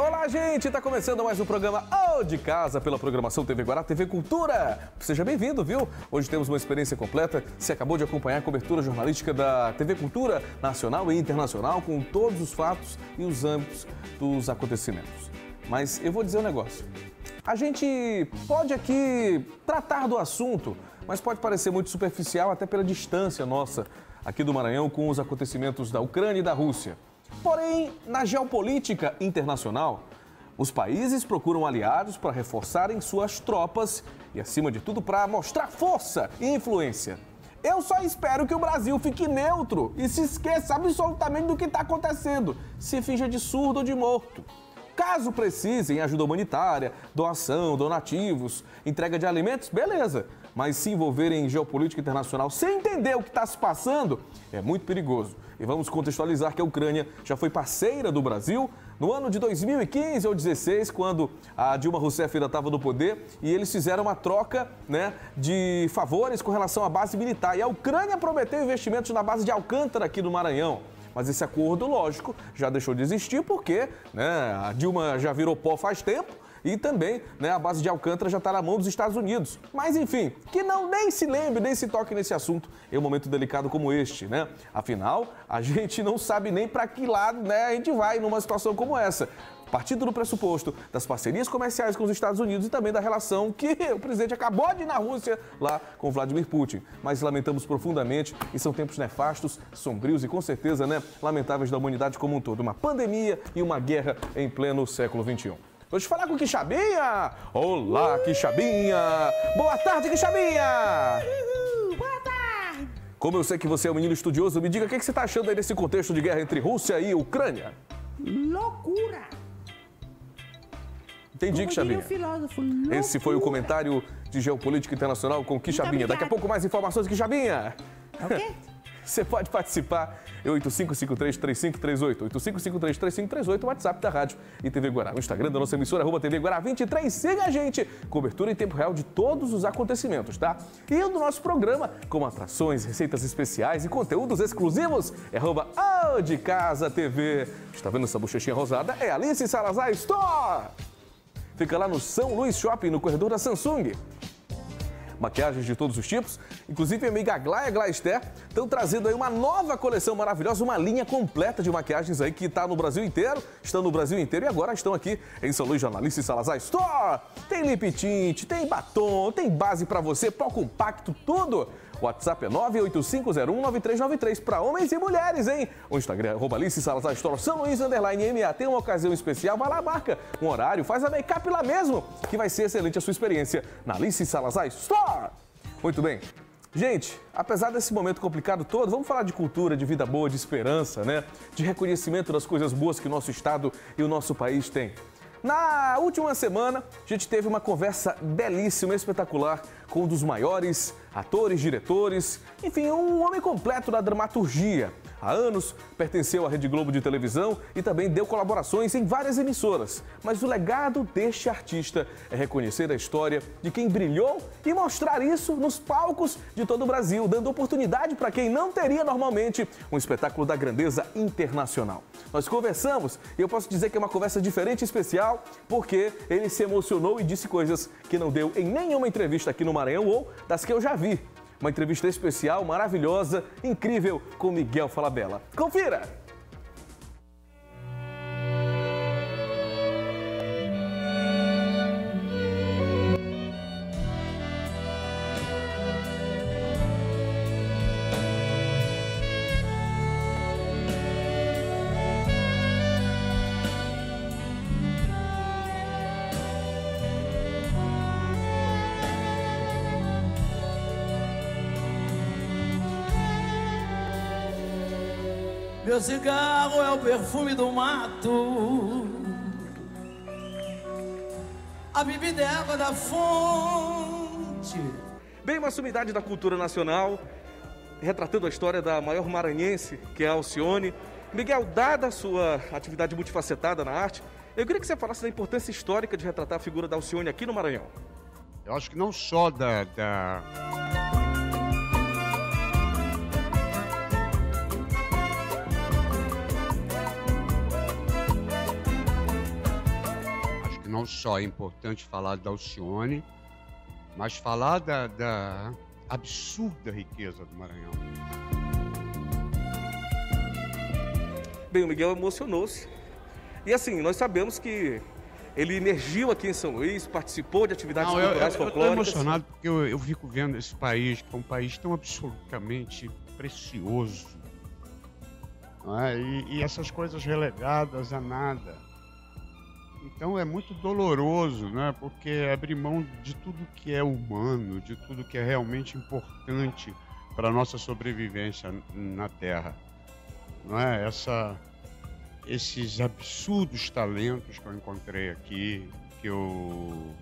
Olá, gente! Está começando mais um programa O de Casa pela programação TV Guará, TV Cultura. Seja bem-vindo, viu? Hoje temos uma experiência completa. Você acabou de acompanhar a cobertura jornalística da TV Cultura nacional e internacional com todos os fatos e os âmbitos dos acontecimentos. Mas eu vou dizer um negócio. A gente pode aqui tratar do assunto, mas pode parecer muito superficial até pela distância nossa aqui do Maranhão com os acontecimentos da Ucrânia e da Rússia. Porém, na geopolítica internacional, os países procuram aliados para reforçarem suas tropas e, acima de tudo, para mostrar força e influência. Eu só espero que o Brasil fique neutro e se esqueça absolutamente do que está acontecendo, se finja de surdo ou de morto. Caso precisem ajuda humanitária, doação, donativos, entrega de alimentos, beleza. Mas se envolver em geopolítica internacional sem entender o que está se passando é muito perigoso. E vamos contextualizar que a Ucrânia já foi parceira do Brasil no ano de 2015 ou 2016, quando a Dilma Rousseff ainda estava no poder, e eles fizeram uma troca né, de favores com relação à base militar. E a Ucrânia prometeu investimentos na base de Alcântara aqui no Maranhão. Mas esse acordo, lógico, já deixou de existir porque né, a Dilma já virou pó faz tempo e também né, a base de Alcântara já está na mão dos Estados Unidos. Mas enfim, que não nem se lembre, nem se toque nesse assunto em um momento delicado como este, né? Afinal, a gente não sabe nem para que lado né, a gente vai numa situação como essa partindo do pressuposto das parcerias comerciais com os Estados Unidos e também da relação que o presidente acabou de ir na Rússia lá com Vladimir Putin. Mas lamentamos profundamente e são tempos nefastos, sombrios e com certeza né, lamentáveis da humanidade como um todo. Uma pandemia e uma guerra em pleno século XXI. Vamos falar com Quixabinha? Olá, Quixabinha! Boa tarde, Quixabinha! Boa tarde! Como eu sei que você é um menino estudioso, me diga o que você está achando aí desse contexto de guerra entre Rússia e Ucrânia? Loucura! Entendi, Quixabinha. Esse foi o comentário de geopolítica internacional com Quixabinha. Daqui a pouco mais informações, Quixabinha. O quê? Você pode participar em 8553-3538. 8553-3538, WhatsApp da Rádio e TV Guará. O Instagram da nossa emissora, arroba TV Guará 23. Siga a gente. Cobertura em tempo real de todos os acontecimentos, tá? E o do nosso programa, com atrações, receitas especiais e conteúdos exclusivos, é arroba O de Casa TV. Está vendo essa bochechinha rosada? É Alice Salazar Store. Fica lá no São Luís Shopping, no corredor da Samsung maquiagens de todos os tipos. Inclusive, a amiga Aglaia Glaister estão trazendo aí uma nova coleção maravilhosa, uma linha completa de maquiagens aí que está no Brasil inteiro, estão no Brasil inteiro e agora estão aqui em São Luís Jornalista e Salazar Store. Tem lip tint, tem batom, tem base para você, pó compacto, tudo. WhatsApp é 985019393 para homens e mulheres, hein? O Instagram é arroba Alice Salazar Store São Luís Underline MA. Tem uma ocasião especial, vai lá, marca um horário, faz a make-up lá mesmo, que vai ser excelente a sua experiência na Alice Salazar Store. Muito bem. Gente, apesar desse momento complicado todo, vamos falar de cultura, de vida boa, de esperança, né? De reconhecimento das coisas boas que o nosso estado e o nosso país têm. Na última semana, a gente teve uma conversa belíssima, espetacular, com um dos maiores atores, diretores, enfim, um homem completo da dramaturgia. Há anos pertenceu à Rede Globo de televisão e também deu colaborações em várias emissoras. Mas o legado deste artista é reconhecer a história de quem brilhou e mostrar isso nos palcos de todo o Brasil, dando oportunidade para quem não teria normalmente um espetáculo da grandeza internacional. Nós conversamos e eu posso dizer que é uma conversa diferente e especial porque ele se emocionou e disse coisas que não deu em nenhuma entrevista aqui no Maranhão ou das que eu já vi. Uma entrevista especial, maravilhosa, incrível com Miguel Falabella. Confira! Meu cigarro é o perfume do mato. A bebida é água da fonte. Bem, uma sumidade da cultura nacional, retratando a história da maior maranhense, que é a Alcione. Miguel, dada a sua atividade multifacetada na arte, eu queria que você falasse da importância histórica de retratar a figura da Alcione aqui no Maranhão. Eu acho que não só da, da não só é importante falar da Alcione, mas falar da, da absurda riqueza do Maranhão. Bem, o Miguel emocionou-se. E assim, nós sabemos que ele emergiu aqui em São Luís, participou de atividades Não, eu, culturais eu, eu folclóricas. emocionado porque eu, eu fico vendo esse país, que é um país tão absolutamente precioso. é? E, e essas coisas relegadas a nada. Então é muito doloroso, né? Porque abrir mão de tudo que é humano, de tudo que é realmente importante para a nossa sobrevivência na Terra. Não é? Essa, esses absurdos talentos que eu encontrei aqui, que eu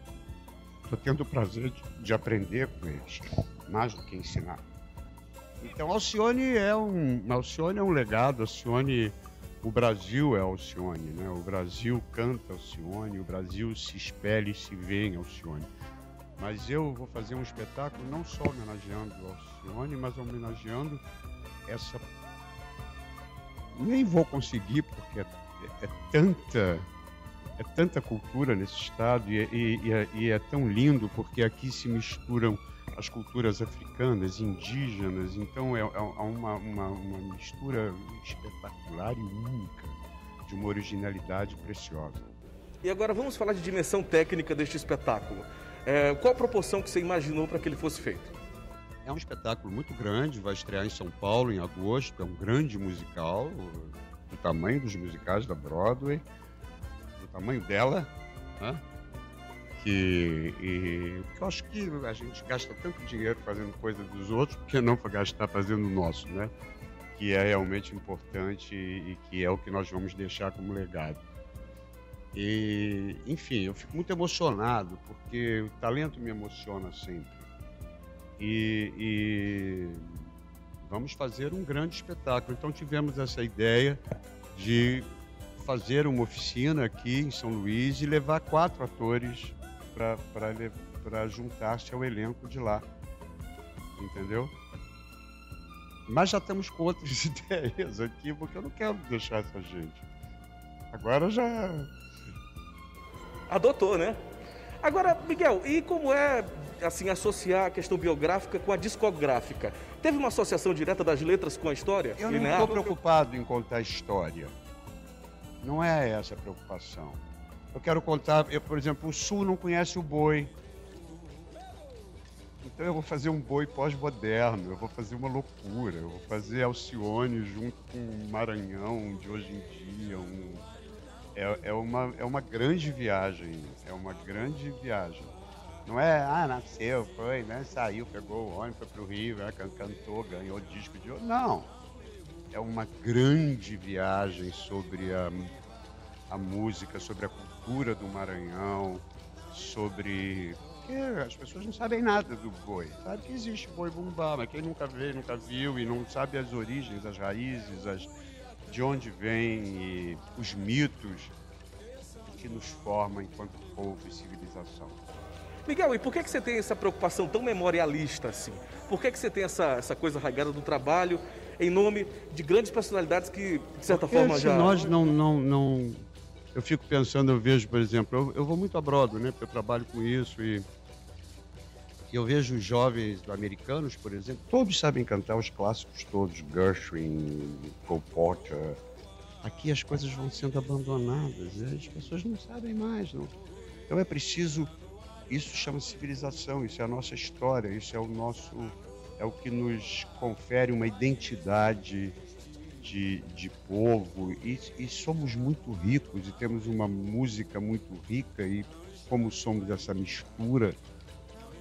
estou tendo o prazer de, de aprender com eles, mais do que ensinar. Então, Alcione é um, Alcione é um legado, Alcione, o Brasil é Alcione, né? O Brasil canta Alcione, o Brasil se espelha e se vê em Alcione. Mas eu vou fazer um espetáculo não só homenageando Alcione, mas homenageando essa nem vou conseguir porque é, é tanta é tanta cultura nesse estado e, é- e- e é, e é tão lindo porque aqui se misturam as culturas africanas, indígenas, então é, é uma, uma, uma mistura espetacular e única de uma originalidade preciosa. E agora vamos falar de dimensão técnica deste espetáculo. É, qual a proporção que você imaginou para que ele fosse feito? É um espetáculo muito grande, vai estrear em São Paulo em agosto, é um grande musical, do tamanho dos musicais da Broadway, do tamanho dela, né? E, que eu acho que a gente gasta tanto dinheiro fazendo coisa dos outros, porque não para gastar fazendo o nosso, né? Que é realmente importante e que é o que nós vamos deixar como legado. E, enfim, eu fico muito emocionado, porque o talento me emociona sempre. E, e vamos fazer um grande espetáculo. Então tivemos essa ideia de fazer uma oficina aqui em São Luís e levar quatro atores para juntar-se ao elenco de lá. Entendeu? Mas já estamos com outras ideias aqui, porque eu não quero deixar essa gente. Agora já. Adotou, né? Agora, Miguel, e como é assim associar a questão biográfica com a discográfica? Teve uma associação direta das letras com a história? Eu não estou preocupado em contar história. Não é essa a preocupação. Eu quero contar, eu, por exemplo, o Sul não conhece o boi. Então eu vou fazer um boi pós-moderno, eu vou fazer uma loucura, eu vou fazer Alcione junto com o Maranhão de hoje em dia. um- é, é uma, é uma grande viagem, é uma grande viagem. Não é, ah, nasceu, foi, né, saiu, pegou o ônibus, foi pro Rio, né, can- cantou, ganhou disco de ouro. Não, é uma grande viagem sobre a, a música, sobre a cultura do Maranhão, sobre. Porque as pessoas não sabem nada do boi. Sabe que existe boi bumbá, mas quem nunca vê, nunca viu e não sabe as origens, as raízes, as, de onde vem e os mitos que nos formam enquanto povo e civilização. Miguel, e por que, que você tem essa preocupação tão memorialista assim? Por que, que você tem essa, essa coisa arraigada do trabalho em nome de grandes personalidades que, de certa Porque forma, se já. nós não, não, não... Eu fico pensando, eu vejo, por exemplo, eu, eu vou muito a Broadway, né? Porque eu trabalho com isso e eu vejo os jovens americanos, por exemplo, todos sabem cantar os clássicos todos, Gershwin, Cole Porter. Aqui as coisas vão sendo abandonadas, e as pessoas não sabem mais. Não. Então é preciso, isso chama civilização, isso é a nossa história, isso é o nosso, é o que nos confere uma identidade de, de povo e, e somos muito ricos e temos uma música muito rica e como somos essa mistura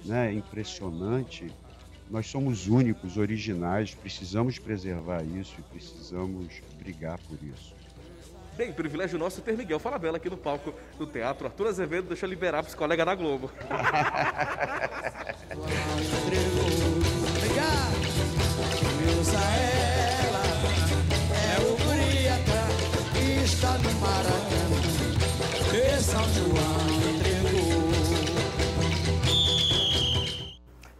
né, impressionante, nós somos únicos, originais, precisamos preservar isso e precisamos brigar por isso. Bem, privilégio nosso ter Miguel Falabella aqui no palco do teatro. Arthur Azevedo deixa eu liberar para os colegas da Globo. está no Maracanã. E São João entregou.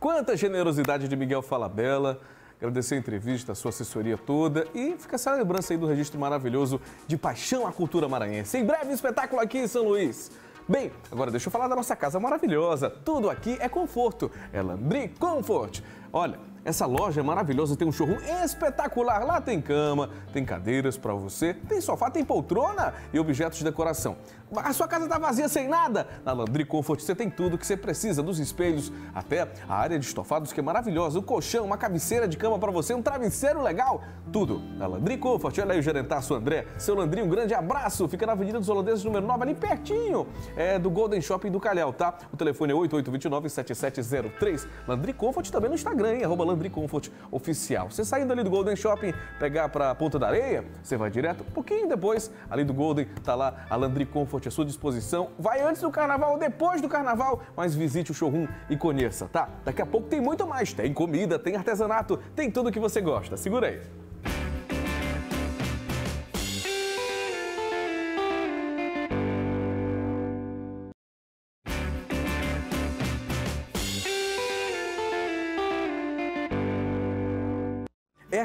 Quanta generosidade de Miguel Falabella. Agradecer a entrevista, a sua assessoria toda e fica essa lembrança aí do registro maravilhoso de paixão à cultura maranhense. Em breve, espetáculo aqui em São Luís. Bem, agora deixa eu falar da nossa casa maravilhosa. Tudo aqui é conforto. É Landry Comfort. Olha, essa loja é maravilhosa, tem um showroom espetacular. Lá tem cama, tem cadeiras para você, tem sofá, tem poltrona e objetos de decoração. A sua casa está vazia sem nada? Na Landry Comfort você tem tudo que você precisa, dos espelhos até a área de estofados que é maravilhosa, o colchão, uma cabeceira de cama para você, um travesseiro legal, tudo. Na Landry Comfort, olha aí o gerentaço André. Seu Landry, um grande abraço. Fica na Avenida dos Holandeses, número 9, ali pertinho é, do Golden Shopping do Calhau, tá? O telefone é 8829-7703. Landry Comfort também no Instagram, hein? Arroba Landry Comfort Oficial. Você saindo ali do Golden Shopping, pegar para Ponta da Areia, você vai direto. Um pouquinho depois, ali do Golden, tá lá a Landry Comfort à sua disposição. Vai antes do carnaval ou depois do carnaval, mas visite o showroom e conheça, tá? Daqui a pouco tem muito mais. Tem comida, tem artesanato, tem tudo que você gosta. Segura aí.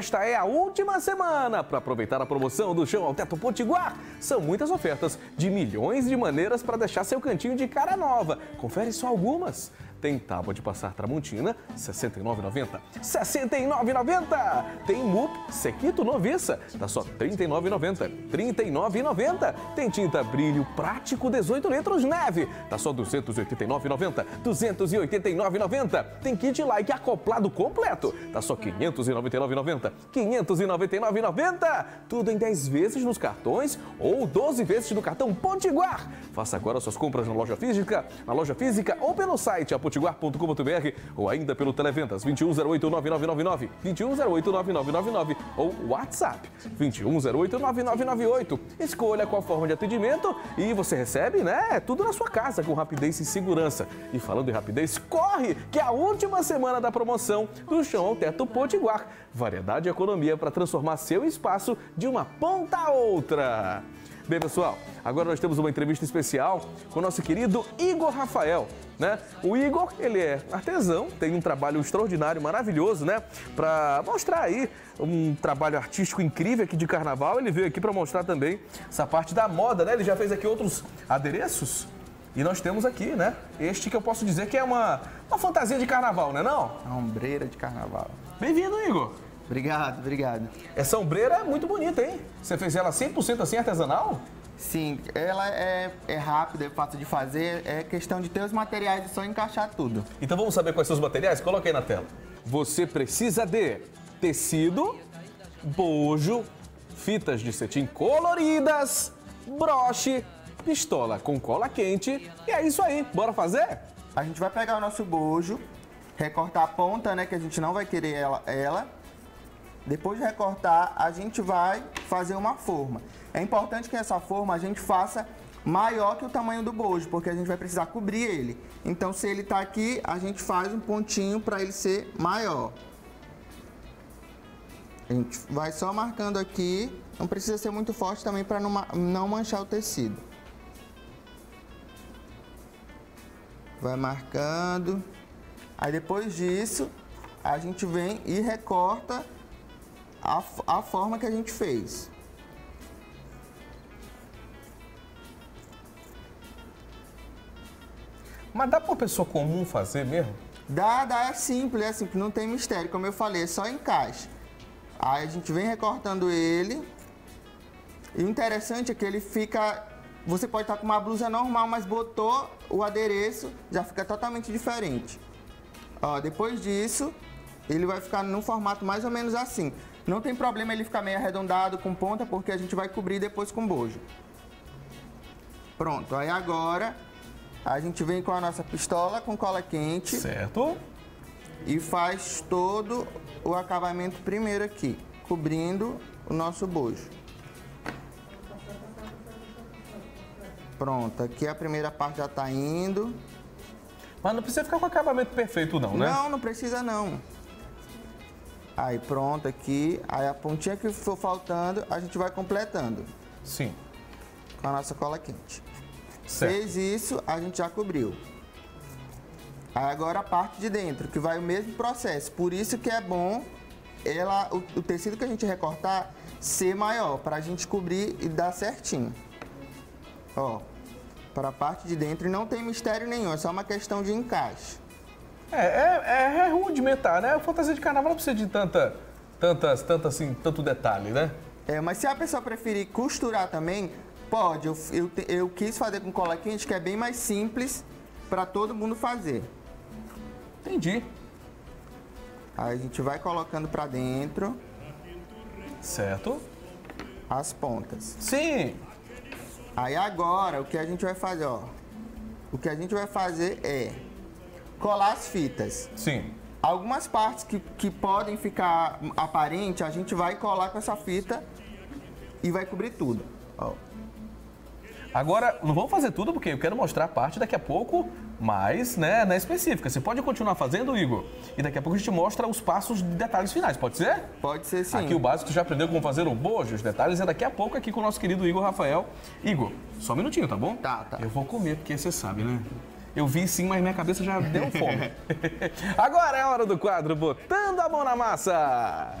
Esta é a última semana para aproveitar a promoção do Chão ao Teto Potiguar. São muitas ofertas de milhões de maneiras para deixar seu cantinho de cara nova. Confere só algumas. Tem tábua de passar Tramontina, R$ 69,90. R$ 69,90! Tem MUP Sequito Noviça, tá só R$ 39,90. R$ 39,90. Tem tinta brilho prático 18 litros neve, tá só R$ 289,90. R$ 289,90. Tem kit like acoplado completo, tá só R$ 599,90. R$ 599,90. Tudo em 10 vezes nos cartões ou 12 vezes no cartão Potiguar. Faça agora suas compras na loja física, na loja física ou pelo site apotiguar potiguar.com.br ou ainda pelo Televentas 21089999, 21089999 ou WhatsApp 21089998. Escolha qual forma de atendimento e você recebe, né, tudo na sua casa com rapidez e segurança. E falando em rapidez, corre que é a última semana da promoção do Chão ao Teto Potiguar. Variedade e economia para transformar seu espaço de uma ponta a outra. Bem, pessoal, agora nós temos uma entrevista especial com o nosso querido Igor Rafael. Né? O Igor, ele é artesão, tem um trabalho extraordinário, maravilhoso, né? Para mostrar aí um trabalho artístico incrível aqui de carnaval. Ele veio aqui para mostrar também essa parte da moda, né? Ele já fez aqui outros adereços. E nós temos aqui, né? Este que eu posso dizer que é uma, uma fantasia de carnaval, né não? A ombreira de carnaval. Bem-vindo, Igor. Obrigado, obrigado. Essa ombreira é muito bonita, hein? Você fez ela 100% assim artesanal? Sim, ela é, é rápida, é fácil de fazer, é questão de ter os materiais e só encaixar tudo. Então vamos saber quais são os materiais? Coloque aí na tela. Você precisa de tecido, bojo, fitas de cetim coloridas, broche, pistola com cola quente e é isso aí. Bora fazer? A gente vai pegar o nosso bojo, recortar a ponta, né, que a gente não vai querer ela, ela. Depois de recortar, a gente vai fazer uma forma. É importante que essa forma a gente faça maior que o tamanho do bojo, porque a gente vai precisar cobrir ele. Então, se ele está aqui, a gente faz um pontinho para ele ser maior. A gente vai só marcando aqui, não precisa ser muito forte também para não, manchar o tecido. Vai marcando. Aí depois disso, a gente vem e recorta a, a forma que a gente fez. Mas dá para uma pessoa comum fazer mesmo? Dá, dá, é simples, é simples, não tem mistério. Como eu falei, é só encaixe. Aí a gente vem recortando ele. E o interessante é que ele fica... Você pode estar com uma blusa normal, mas botou o adereço, já fica totalmente diferente. Ó, depois disso, ele vai ficar no formato mais ou menos assim. Não tem problema ele ficar meio arredondado com ponta, porque a gente vai cobrir depois com bojo. Pronto, aí agora a gente vem com a nossa pistola com cola quente. Certo. E faz todo o acabamento primeiro aqui, cobrindo o nosso bojo. Pronto, aqui a primeira parte já tá indo. Mas não precisa ficar com acabamento perfeito não, né? Não, não precisa não. Aí pronto aqui, aí a pontinha que for faltando, a gente vai completando. Sim. Com a nossa cola quente. Certo. Fez isso, a gente já cobriu. Aí agora a parte de dentro, que vai o mesmo processo. Por isso que é bom ela, o, o tecido que a gente recortar ser maior, para a gente cobrir e dar certinho. Ó, para a parte de dentro e não tem mistério nenhum, é só uma questão de encaixe. É, é, é, é rudimentar, né? A fantasia de carnaval não precisa de tanta, tantas, tanto assim, tanto detalhe, né? É, mas se a pessoa preferir costurar também, pode. Eu, eu, eu quis fazer com cola quente, que é bem mais simples para todo mundo fazer. Entendi. Aí a gente vai colocando para dentro Certo? as pontas. Sim. Aí agora o que a gente vai fazer, ó. O que a gente vai fazer é colar as fitas. Sim. Algumas partes que, que podem ficar aparente, a gente vai colar com essa fita e vai cobrir tudo. Ó. Agora, não vamos fazer tudo porque eu quero mostrar a parte daqui a pouco mais, né, na específica. Você pode continuar fazendo, Igor? E daqui a pouco a gente mostra os passos de detalhes finais, pode ser? Pode ser sim. Aqui o básico já aprendeu como fazer o bojo, os detalhes é daqui a pouco aqui com o nosso querido Igor Rafael. Igor, só um minutinho, tá bom? Tá, tá. Eu vou comer, porque você sabe, né? Eu vi sim, mas minha cabeça já deu fome. Agora é a hora do quadro Botando a Mão na Massa.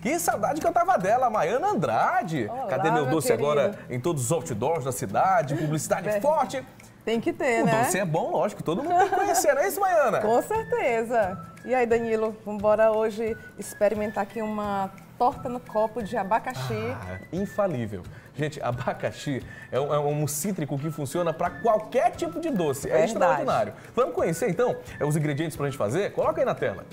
Que saudade que eu tava dela, Maiana Andrade. Olá, Cadê meu meu doce querido. agora em todos os outdoors da cidade, publicidade forte. Tem que ter, O né? doce é bom, lógico, todo mundo tem que conhecer, não é isso, Maiana? Com certeza. E aí, Danilo, vamos embora hoje experimentar aqui uma torta no copo de abacaxi. Ah, infalível. Gente, abacaxi é um, é um cítrico que funciona para qualquer tipo de doce. É Verdade. extraordinário. Vamos conhecer então é, os ingredientes para a gente fazer? Coloca aí na tela.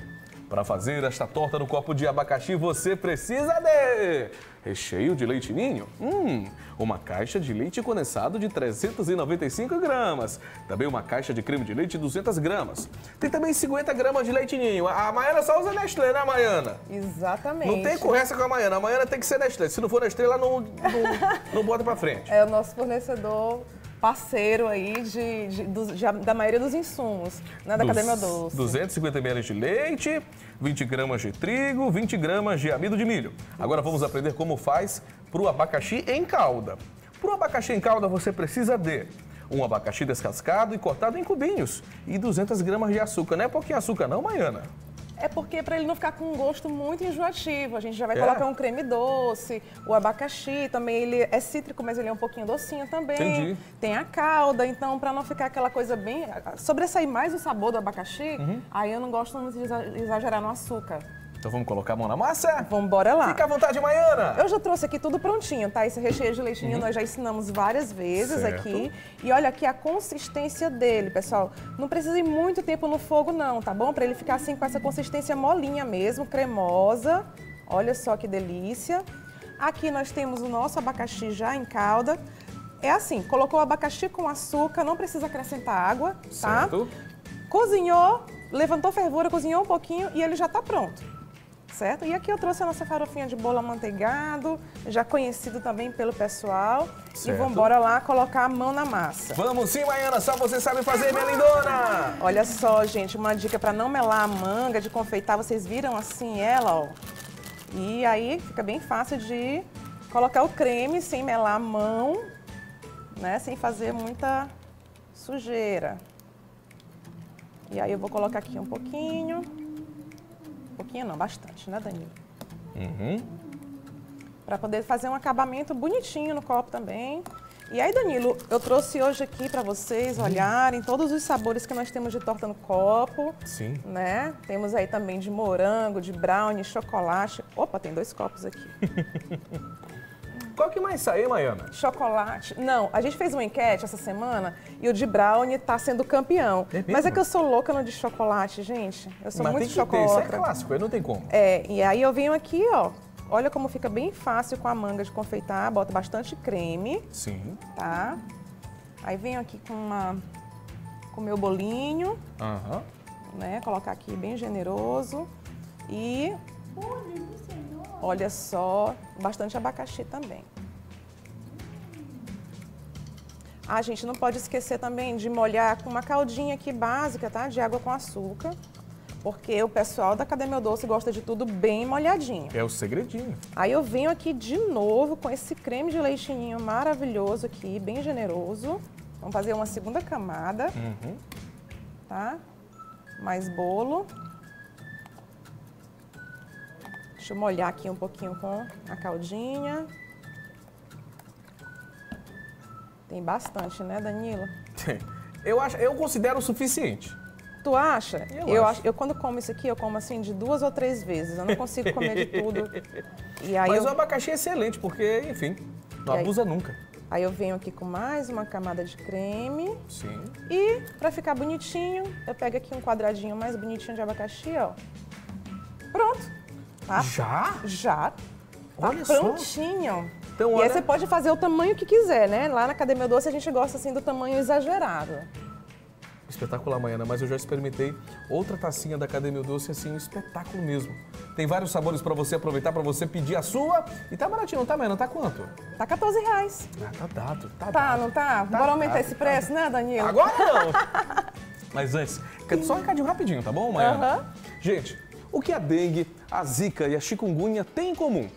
Para fazer esta torta no copo de abacaxi, você precisa de recheio de leite ninho, hum, uma caixa de leite condensado de 395 gramas, também uma caixa de creme de leite de 200 gramas. Tem também 50 gramas de leite ninho. A Maiana só usa Nestlé, né, Maiana? Exatamente. Não tem conversa com a Maiana. A Maiana tem que ser Nestlé. Se não for Nestlé, ela não, não, não bota pra frente. É o nosso fornecedor parceiro aí de, de- dos- de- da maioria dos insumos, né, da Dos- Academia Doce. 250 ml de leite, 20 gramas de trigo, 20 gramas de amido de milho. Agora vamos aprender como faz pro abacaxi em calda. Pro abacaxi em calda você precisa de um abacaxi descascado e cortado em cubinhos e 200 gramas de açúcar. Não é pouquinho açúcar não, Maiana? É porque para ele não ficar com um gosto muito enjoativo, a gente já vai É? colocar um creme doce, o abacaxi também ele é cítrico, mas ele é um pouquinho docinho também. Entendi. Tem a calda, então para não ficar aquela coisa bem sobressair mais o sabor do abacaxi, Uhum. aí eu não gosto muito de exa- exagerar no açúcar. Então vamos colocar a mão na massa? Vamos embora lá. Fica à vontade, Maiana! Eu já trouxe aqui tudo prontinho, tá? Esse recheio de leitinho nós já ensinamos várias vezes Uhum. Certo. aqui. E olha aqui a consistência dele, pessoal. Não precisa ir muito tempo no fogo não, tá bom? Pra ele ficar assim com essa consistência molinha mesmo, cremosa. Olha só que delícia. Aqui nós temos o nosso abacaxi já em calda. É assim, colocou o abacaxi com açúcar, não precisa acrescentar água, tá? Certo. Cozinhou, levantou fervura, cozinhou um pouquinho e ele já está pronto. Certo? E aqui eu trouxe a nossa farofinha de bolo amanteigado, já conhecido também pelo pessoal. Certo. E vamos embora lá colocar a mão na massa. Vamos sim, Maiana, só você sabe fazer, minha lindona! Olha só, gente, uma dica para não melar a manga de confeitar, vocês viram assim ela, ó. E aí fica bem fácil de colocar o creme sem melar a mão, né? Sem fazer muita sujeira. E aí eu vou colocar aqui um pouquinho. Um pouquinho não, bastante, né, Danilo? Uhum. Para poder fazer um acabamento bonitinho no copo também. E aí, Danilo, eu trouxe hoje aqui para vocês olharem todos os sabores que nós temos de torta no copo. Sim. Né? Temos aí também de morango, de brownie, chocolate. Opa, tem dois copos aqui. Qual que mais saiu, Maiana? chocolate. Não, a gente fez uma enquete essa semana e o de brownie tá sendo campeão. É? Mas é que eu sou louca no de chocolate, gente. Eu sou Mas muito ter, isso é clássico, aí não tem como. É, e aí eu venho aqui, ó. Olha como fica bem fácil com a manga de confeitar. Bota bastante creme, Sim. tá? Aí venho aqui com uma com o meu bolinho, Aham. né? Colocar aqui bem generoso. E olha só, bastante abacaxi também. A gente não pode esquecer também de molhar com uma caldinha aqui básica, tá? De água com açúcar. Porque o pessoal da Academia Doce gosta de tudo bem molhadinho. É o segredinho. Aí eu venho aqui de novo com esse creme de leite ninho maravilhoso aqui, bem generoso. Vamos fazer uma segunda camada, Uhum. tá? Mais bolo. Deixa eu molhar aqui um pouquinho com a caldinha. Tem bastante, né, Danilo? Eu, acho, eu considero o suficiente. Tu acha? Eu acho. acho. Eu quando como isso aqui, eu como assim de duas ou três vezes. Eu não consigo comer de tudo. E aí, Mas eu, o abacaxi é excelente, porque, enfim, não E aí? abusa nunca. aí eu venho aqui com mais uma camada de creme. Sim. E pra ficar bonitinho, eu pego aqui um quadradinho mais bonitinho de abacaxi, ó. Pronto. Tá? Já? Já. Tá Olha só. prontinho. Então, e olha- aí você pode fazer o tamanho que quiser, né? Lá na Academia Doce a gente gosta assim do tamanho exagerado. Espetacular, Maiana, mas eu já experimentei outra tacinha da Academia Doce, assim, um espetáculo mesmo. Tem vários sabores pra você aproveitar, pra você pedir a sua. E tá baratinho, não tá, Maiana? Tá quanto? Tá 14 reais. Ah, tá dado, tá, Tá, dado. não tá? Bora aumentar tá, esse preço, né, Danilo? Agora não! Mas antes, só um recadinho rapidinho, tá bom, Maiana? Aham. Gente, o que a dengue, a zika e a chikungunya têm em comum?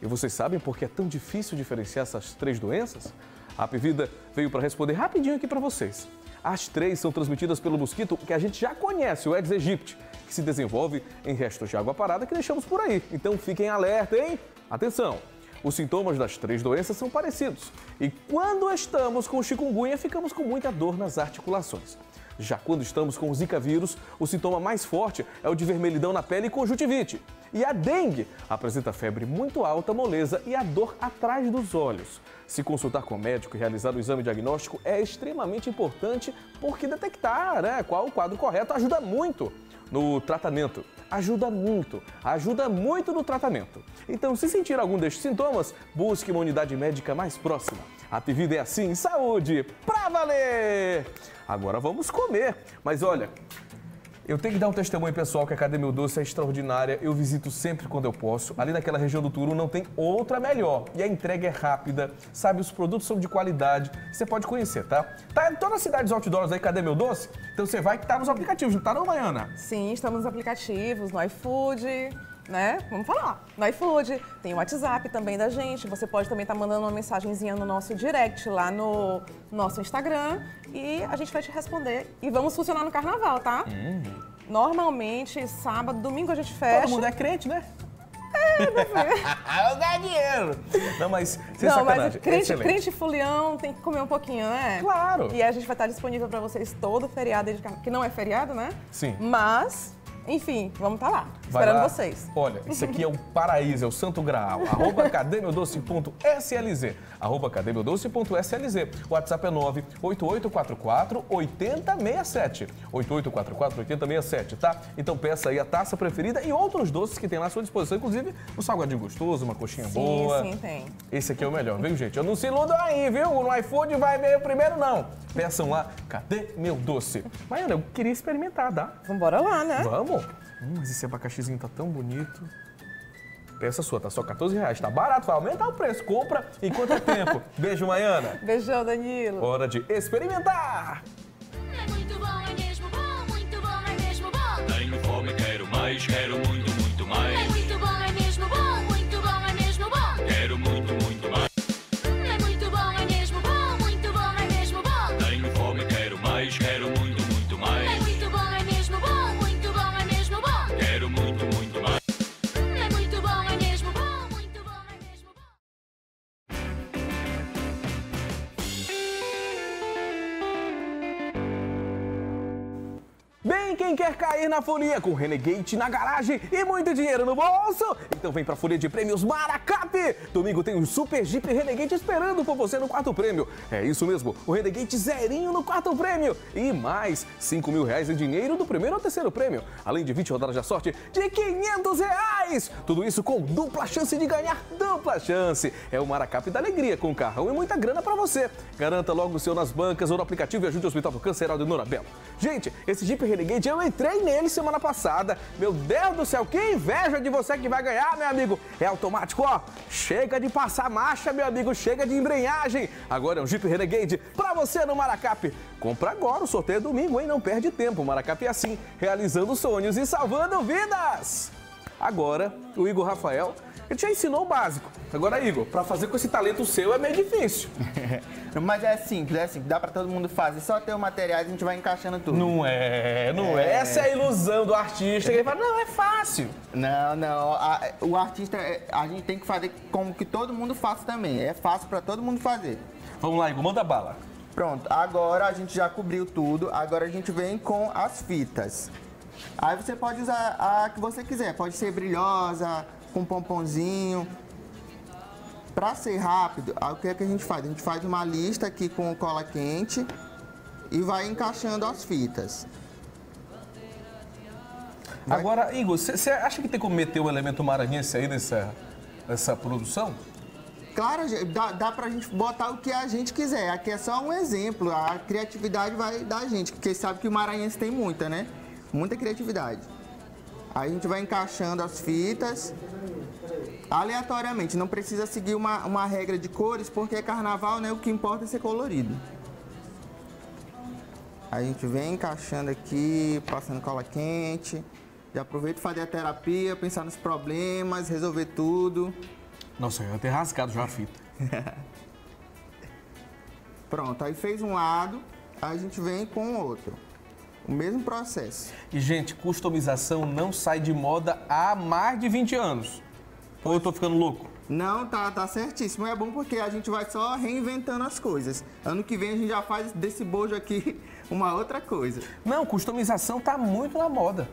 E vocês sabem por que é tão difícil diferenciar essas três doenças? A Apivida veio para responder rapidinho aqui para vocês. As três são transmitidas pelo mosquito que a gente já conhece, o Aedes aegypti, que se desenvolve em restos de água parada que deixamos por aí. Então fiquem alerta, hein? Atenção! Os sintomas das três doenças são parecidos. E quando estamos com chikungunya, ficamos com muita dor nas articulações. Já quando estamos com o Zika vírus, o sintoma mais forte é o de vermelhidão na pele e conjuntivite. E a dengue apresenta febre muito alta, moleza e a dor atrás dos olhos. Se consultar com o médico e realizar o exame diagnóstico é extremamente importante porque detectar né, qual o quadro correto ajuda muito no tratamento. Ajuda muito, ajuda muito no tratamento. Então, se sentir algum destes sintomas, busque uma unidade médica mais próxima. A Pivida é assim, saúde pra valer! Agora vamos comer. Mas olha, eu tenho que dar um testemunho pessoal que a Academia Doce é extraordinária. Eu visito sempre quando eu posso. Ali naquela região do Turu não tem outra melhor. E a entrega é rápida, sabe? Os produtos são de qualidade. Você pode conhecer, tá? Tá em todas as cidades outdoors aí, Cadê Meu Doce? Então você vai que tá nos aplicativos, não tá não, Maiana? Sim, estamos nos aplicativos, no iFood, né? Vamos falar. No iFood, tem o WhatsApp também da gente. Você pode também estar mandando uma mensagenzinha no nosso direct lá no nosso Instagram e a gente vai te responder. E vamos funcionar no carnaval, tá? Normalmente, sábado, domingo a gente fecha. Todo mundo é crente, né? É, Eu ganho dinheiro. Não, mas sem Não, sacanagem. mas crente, crente fulião tem que comer um pouquinho, né? Claro. E a gente vai estar disponível para vocês todo feriado, de carnaval, que não é feriado, né? Sim. Mas, enfim, vamos estar lá, Vai esperando lá. vocês. Olha, isso aqui é o paraíso, é o santo graal. Arroba cademeudoce.slz. Arroba cademeudoce.slz. O WhatsApp é 98844 8067. 8844 8067, tá? Então peça aí a taça preferida e outros doces que tem lá à sua disposição, inclusive um salgadinho gostoso, uma coxinha Sim, boa. sim, tem. Esse aqui é o melhor, viu, gente? Eu não se iludam aí, viu? No iFood vai ver o primeiro, não. Peçam lá, cadê meu doce? Maiana, eu queria experimentar, tá? Vambora lá, né? Vamos? Hum, mas esse abacaxizinho tá tão bonito. Peça sua, tá só 14 reais. Tá barato, vai aumentar o preço. Compra enquanto é tempo. Beijo, Maiana. Beijão, Danilo. Hora de experimentar! É muito bom, é mesmo bom, muito bom, é mesmo bom. Tenho fome, quero mais, quero muito, quem quer cair na folia com Renegade na garagem e muito dinheiro no bolso? Então vem pra Folia de Prêmios Maracap! Domingo tem um Super Jeep Renegade esperando por você no quarto prêmio. É isso mesmo, o Renegade zerinho no quarto prêmio. E mais 5 mil reais em dinheiro do primeiro ao terceiro prêmio. Além de 20 rodadas de sorte de 500 reais. Tudo isso com dupla chance de ganhar dupla chance. É o Maracap da Alegria com carrão e muita grana pra você. Garanta logo o seu nas bancas ou no aplicativo e ajude o Hospital do Câncer de Norabel. Gente, esse Jeep Renegade, eu entrei nele semana passada. Meu Deus do céu, que inveja de você que vai ganhar, meu amigo. É automático, ó. Chega de passar marcha, meu amigo. Chega de embrenhagem. Agora é um Jeep Renegade pra você no Maracap. Compra agora, o sorteio é domingo, hein? Não perde tempo. Maracap é assim, realizando sonhos e salvando vidas. Agora, o Igor Rafael, ele já ensinou o básico. Agora, Igor, para fazer com esse talento seu é meio difícil. Mas é simples, é simples. Dá pra todo mundo fazer. Só ter o material e a gente vai encaixando tudo. Não é, não é. Essa é a ilusão do artista. que Ele fala, não, é fácil. Não, não. a- o artista, é- a gente tem que fazer como que todo mundo faça também. É fácil pra todo mundo fazer. Vamos lá, Igor, manda bala. Pronto, agora a gente já cobriu tudo. Agora a gente vem com as fitas. Aí você pode usar a que você quiser. Pode ser brilhosa, com pomponzinho. Pra ser rápido, o que é que a gente faz? A gente faz uma lista aqui com cola quente e vai encaixando as fitas. Vai- Agora, Igor, você acha que tem como meter o elemento maranhense aí nessa, nessa produção? Claro, dá, dá pra gente botar o que a gente quiser. Aqui é só um exemplo. A criatividade vai da gente, porque sabe que o maranhense tem muita, né? Muita criatividade. Aí a gente vai encaixando as fitas aleatoriamente. Não precisa seguir uma, uma regra de cores, porque é carnaval, né? O que importa é ser colorido. A gente vem encaixando aqui, passando cola quente. Já aproveita fazer a terapia, pensar nos problemas, resolver tudo. Nossa, eu ia ter rasgado já a fita. Pronto, aí fez um lado, aí a gente vem com o outro. O mesmo processo. E, gente, customização não sai de moda há mais de 20 anos. Ou eu tô ficando louco? Não, tá, tá certíssimo. É bom porque a gente vai só reinventando as coisas. Ano que vem a gente já faz desse bojo aqui uma outra coisa. Não, customização tá muito na moda.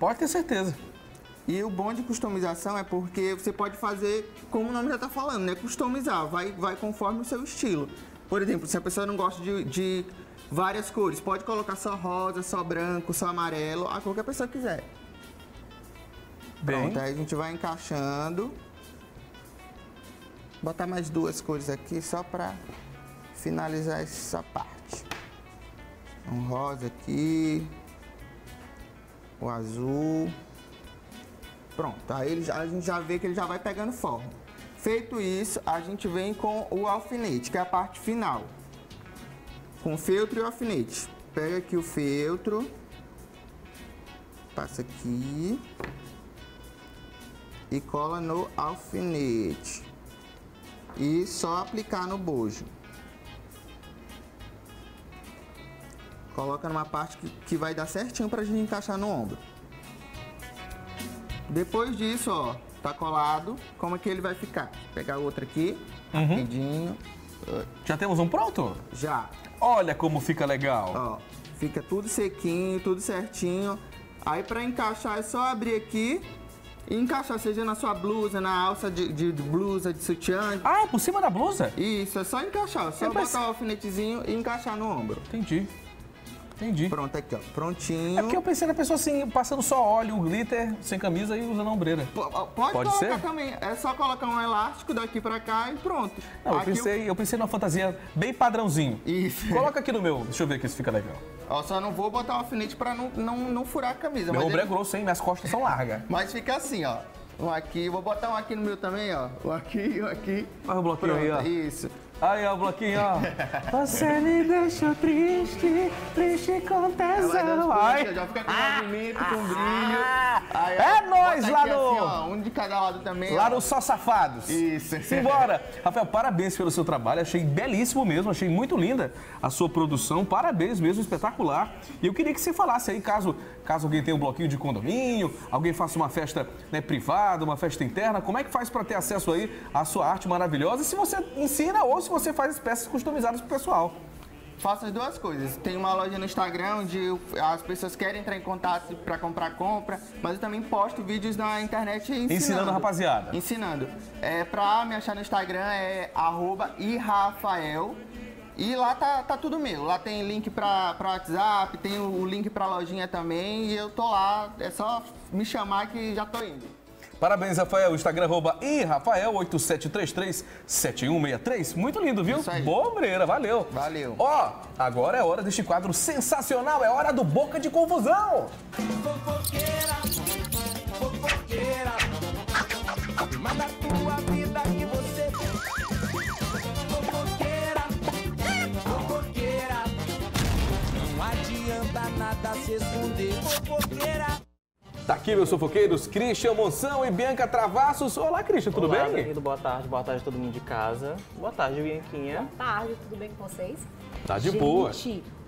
Pode ter certeza. E o bom de customização é porque você pode fazer, como o nome já tá falando, né? Customizar, vai, vai conforme o seu estilo. Por exemplo, se a pessoa não gosta de, de várias cores, pode colocar só rosa, só branco, só amarelo, a cor que a pessoa quiser. Bem, Pronto, aí a gente vai encaixando. Botar mais duas cores aqui só pra finalizar essa parte. Um rosa aqui. O azul. Pronto, aí ele já- a gente já vê que ele já vai pegando forma. Feito isso, a gente vem com o alfinete, que é a parte final. Com o feltro e o alfinete. Pega aqui o feltro. Passa aqui e cola no alfinete. E só aplicar no bojo. Coloca numa parte que, que vai dar certinho pra gente encaixar no ombro. Depois disso, ó, tá colado. Como é que ele vai ficar? Vou pegar outro aqui, rapidinho. Já temos um pronto? Já. Olha como fica legal. Ó, fica tudo sequinho, tudo certinho. Aí pra encaixar é só abrir aqui e encaixar, seja na sua blusa, na alça de, de- de blusa, de sutiã. Ah, é por cima da blusa? Isso, é só encaixar, só Eu botar o alfinetezinho e encaixar no ombro. Entendi. Entendi. Pronto, aqui ó, prontinho. É porque eu pensei na pessoa assim, passando só óleo, glitter, sem camisa e usando a ombreira. P- Pode, Pode colocar ser? também, é só colocar um elástico daqui pra cá e pronto. Não, eu pensei, eu pensei numa fantasia bem padrãozinho. Isso. Coloca aqui no meu, deixa eu ver aqui se fica legal. Ó, só não vou botar o alfinete pra não, não, não furar a camisa. Meu ombro é ele- grosso, hein? Minhas costas são largas. Mas fica assim, ó. Um aqui, vou botar um aqui no meu também, ó. Um aqui, um aqui. Olha o bloquinho aí, ó. Isso. Aí, ó, o bloquinho, ó. Você me deixou triste, triste com tesão. Ai. já fica com movimento, com brilho. Aí, É bota lá no- Assim, ó, um de cada lado também. Lá ó. no Só Safados. Isso. Simbora! Rafael, parabéns pelo seu trabalho, achei belíssimo mesmo, achei muito linda a sua produção, parabéns mesmo, espetacular. E eu queria que você falasse aí, caso, caso alguém tenha um bloquinho de condomínio, alguém faça uma festa né, privada, uma festa interna, como é que faz para ter acesso aí à sua arte maravilhosa? E se você ensina ou se você faz peças customizadas pro pessoal. Faço as duas coisas. Tem uma loja no Instagram onde as pessoas querem entrar em contato para comprar compra, mas eu também posto vídeos na internet ensinando. Ensinando rapaziada. Ensinando. É, pra me achar no Instagram é arroba irafael. E lá tá, tá tudo meu. Lá tem link pra, pra WhatsApp, tem o, o link pra lojinha também. E eu tô lá, é só me chamar que já tô indo. Parabéns, Rafael. Instagram arroba e Rafael87337163. Muito lindo, viu? Isso aí. Boa ombreira, valeu. Valeu. Ó, agora é hora deste quadro sensacional. É hora do Boca de Confusão. Fofoqueira, fofoqueira. Manda tua vida que você Fofoqueira, fofoqueira. Não adianta nada se esconder. Fofoqueira. Tá Aqui, meus fofoqueiros, Christian Monção e Bianca Travassos. Olá, Christian, tudo Olá, bem? querido, boa tarde, boa tarde a todo mundo de casa. Boa tarde, Bianquinha. Boa tarde, tudo bem com vocês? Tá de Gente, boa.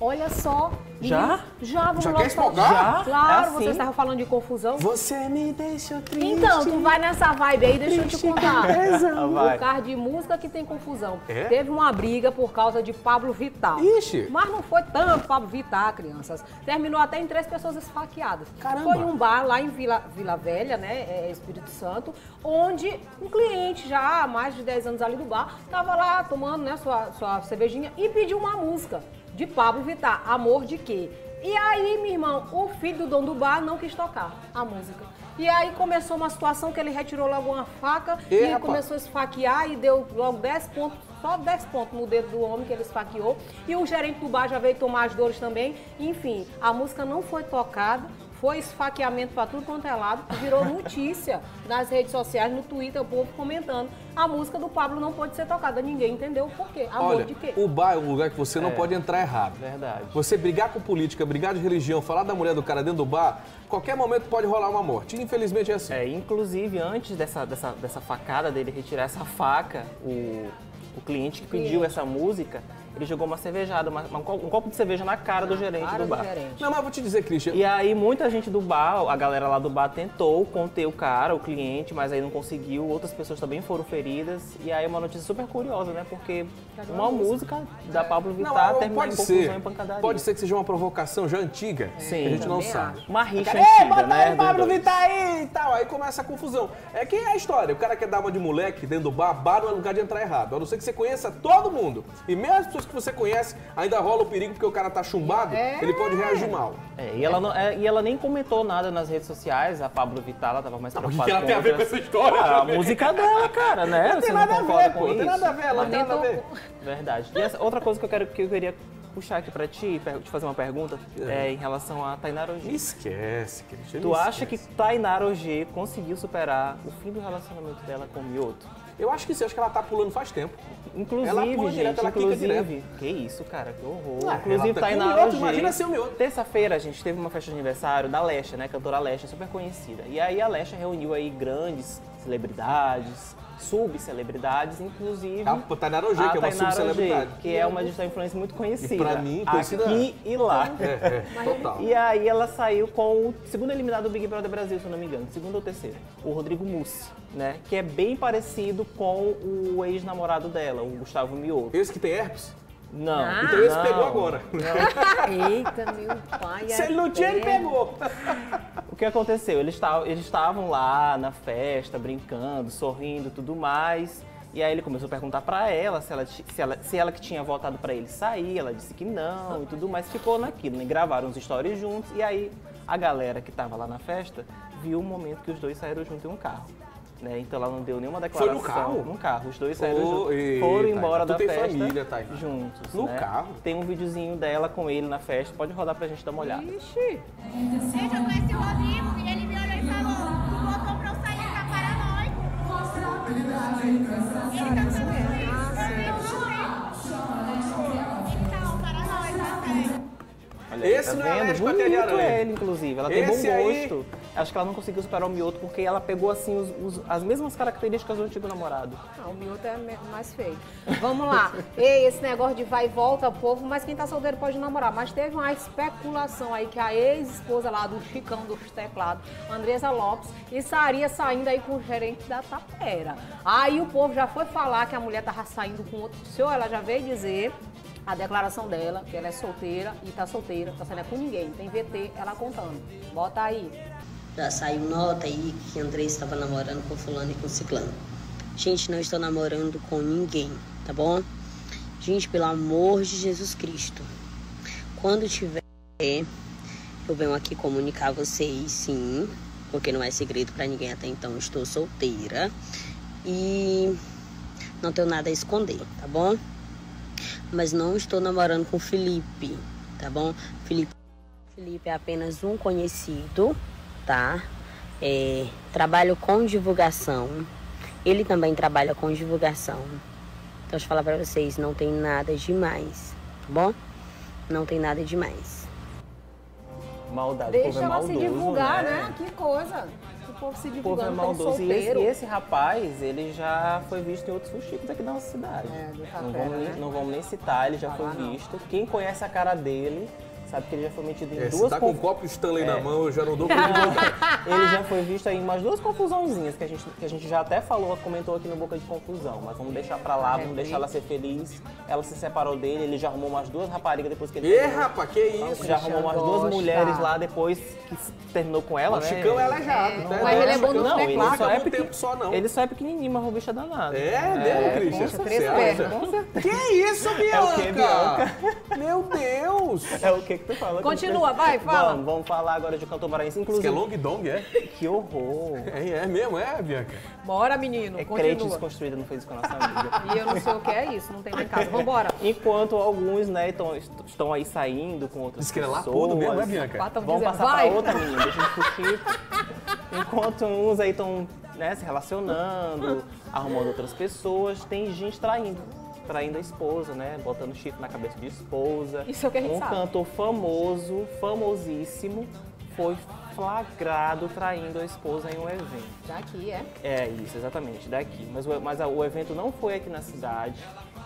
Olha só. Já? Já, vamos Já logo quer falar- espolgar? Já? Claro, É assim? vocês estavam falando de confusão. Você me deixa triste. Então, tu vai nessa vibe aí, deixa eu te contar. Vai. Por causa de música que tem confusão. É? Teve uma briga por causa de Pablo Vittar. Ixi. Mas não foi tanto Pablo Vittar, crianças. Terminou até em três pessoas esfaqueadas. Caramba. Foi um bar lá em Vila, Vila Velha, né, é, Espírito Santo, onde um cliente já há mais de 10 anos ali do bar, tava lá tomando, né, sua, sua cervejinha e pediu uma música de Pablo Vittar, Amor de Quê? E aí, meu irmão, o filho do dono do bar não quis tocar a música. E aí começou uma situação que ele retirou logo uma faca e rapaz. começou a esfaquear e deu logo 10 pontos, só 10 pontos no dedo do homem que ele esfaqueou. E o gerente do bar já veio tomar as dores também. Enfim, a música não foi tocada. Foi esfaqueamento para tudo quanto é lado, virou notícia nas redes sociais, no Twitter, o povo comentando. A música do Pablo não pode ser tocada. Ninguém entendeu o porquê. Amor Olha, de quê? o bar é um lugar que você não É. pode entrar errado. Verdade. Você brigar com política, brigar de religião, falar da mulher do cara dentro do bar, qualquer momento pode rolar uma morte. Infelizmente é assim. É, inclusive, antes dessa, dessa, dessa facada dele retirar essa faca, o, o cliente que pediu essa música, ele jogou uma cervejada, uma- uma- um copo de cerveja na cara do gerente Cara do do bar. gerente. Não, mas vou te dizer, Christian, E aí muita gente do bar, a galera lá do bar tentou conter o cara, o cliente, mas aí não conseguiu. Outras pessoas também foram feridas. E aí é uma notícia super curiosa, né? Porque uma música da Pablo Não, Vittar não, terminou em pode confusão ser. e pancadaria. Pode ser que seja uma provocação já antiga, Sim. que a gente não sabe. acho. Uma rixa Cara, Ei, antiga, bota né? aí, Pablo. Vittar aí e tal. Aí começa a confusão. É que é a história. O cara quer dar uma de moleque dentro do bar, bar não é lugar de entrar errado. A não ser que você conheça todo mundo. E mesmo as pessoas que você conhece, ainda rola o perigo porque o cara tá chumbado, É. ele pode reagir mal. É, e, ela não- é, e ela nem comentou nada nas redes sociais, a Pablo Vittar, ela tava mais o que preocupada que ela tem a ver com essa história Ah, a música dela, cara, né? Não tem nada a ver, com pô. Não tem nada a ver, ela não tem nada a ver. Verdade. E essa outra coisa que eu, quero, que eu queria puxar aqui pra ti, te fazer uma pergunta, é em relação a Tainara Me Ogê. esquece, Christian. Tu me acha que esquece. Tainara Ogê conseguiu superar o fim do relacionamento dela com o Mioto? Eu acho que sim, acho que ela tá pulando faz tempo. Inclusive, Ela pula gente, direto, ela quica inclusive. Que isso, cara, que horror. Ué, inclusive, tá o Mioto, Ogê. imagina ser o Mioto. Terça-feira a gente teve uma festa de aniversário da Lesha, né? Cantora Lesha, super conhecida. E aí a Lesha reuniu aí grandes celebridades, subcelebridades, inclusive. A Tainara Ogê, que é uma subcelebridade. Que é uma digital influencer muito conhecida. E pra mim, conhecida- Aqui e lá. É, é, total. E aí ela saiu com o segundo eliminado do Big Brother Brasil, se eu não me engano, segundo ou terceiro, o Rodrigo Mussi, né? Que é bem parecido com o ex-namorado dela, o Gustavo Mioto. Esse que tem herpes? Não. Ah. Então esse não. pegou agora. Eita, meu pai. Se é ele não tinha, ele pegou. O que aconteceu? Eles estavam lá na festa, brincando, sorrindo, tudo mais. E aí ele começou a perguntar pra ela se ela, se ela, se ela que tinha voltado pra ele sair, ela disse que não e tudo mais. Ficou naquilo, né? Gravaram os stories juntos e aí a galera que tava lá na festa viu o momento que os dois saíram juntos em um carro. Né? Então ela não deu nenhuma Foi declaração. no carro? No carro. Os dois saíram Ô, juntos. Foram embora tu da tem festa família, Tainá. juntos. No né? carro? Tem um videozinho dela com ele na festa. Pode rodar pra gente dar uma olhada. Ixi. Gente, eu conheci o Rodrigo e ele me olhou e falou: Tu botou pra eu sair, tá paranoico. Ele tá fazendo isso. Olha Esse tá não é vendo? alérgico à teia de Bonito aranha. ele, inclusive. Ela tem Esse bom aí- gosto. Acho que ela não conseguiu superar o Mioto porque ela pegou, assim, os- os- as mesmas características do antigo namorado. Não, o Mioto é mais feio. Vamos lá. Ei, esse negócio de vai e volta, povo, mas quem tá solteiro pode namorar. Mas teve uma especulação aí que a ex-esposa lá do Chicão dos teclados, Andresa Lopes, estaria saindo aí com o gerente da Tapera. Aí o povo já foi falar que a mulher tava saindo com outro senhor, ela já veio dizer a declaração dela, que ela é solteira e tá solteira, tá saindo com ninguém. Tem VT, ela contando. Bota aí. Já saiu nota aí que André estava namorando com fulano e com ciclano. Gente, não estou namorando com ninguém, tá bom? Gente, pelo amor de Jesus Cristo. Quando tiver, eu venho aqui comunicar a vocês, sim, porque não é segredo pra ninguém até então, estou solteira e não tenho nada a esconder, tá bom? Mas não estou namorando com o Felipe, tá bom? Felipe Felipe é apenas um conhecido, tá? É, trabalho com divulgação. Ele também trabalha com divulgação. Então, deixa eu falar pra vocês, não tem nada demais, tá bom? Não tem nada demais. Maldade. o Deixa é ela maldoso, se divulgar, né? né? Que coisa. Povo se O povo é divulgando maldoso. E esse, esse rapaz, ele já foi visto em outros fuxicos aqui da nossa cidade. É, do não, Tapera, vamos nem, né? não vamos nem citar, ele já foi não. visto. Quem conhece a cara dele sabe que ele já foi metido em É, se duas tá com um conf- copo Stanley É. na mão, eu já não dou de voltar. Ele já foi visto aí em umas duas confusãozinhas que a gente, que a gente já até falou, comentou aqui no Boca de Confusão. Mas vamos deixar pra lá, vamos deixar ela ser feliz. Ela se separou dele, ele já arrumou umas duas raparigas depois que ele Ê, rapaz, que isso? Já arrumou umas Gosta. duas mulheres lá depois que terminou com ela, O né? Chicão é aleijado, né? mas ele é bom no Não, ele só é, pequen... tempo só, não. ele só é pequenininho, mas o bicho é danado. É mesmo, Christian? acha? Com certeza. Que isso, Bianca? É o quê, Bianca? Meu Deus! É o que que tu fala? Continua, vai, fala. Vamos, vamos falar agora de cantor paraense. Isso que é Inclusive, long dong, é? que horror. É, é mesmo, é, Bianca? Bora, menino, É crente continua. desconstruída, não fez isso com a nossa amiga. E eu não sei o que é isso, não tem lá em casa. Vambora. Enquanto alguns, né, tão- estão aí saindo com outras Diz que é pessoas. lapudo mesmo, é, Bianca? Vamos passar vai. pra outra menina, deixa de fugir. Enquanto uns aí estão né, se relacionando, arrumando outras pessoas, tem gente traindo. Traindo a esposa, né? Botando chifre na cabeça de esposa. Isso é o que a gente Um sabe. cantor famoso, famosíssimo, foi flagrado traindo a esposa em um evento. Daqui, é. É isso, exatamente, daqui. Mas, o, mas a- o evento não foi aqui na cidade.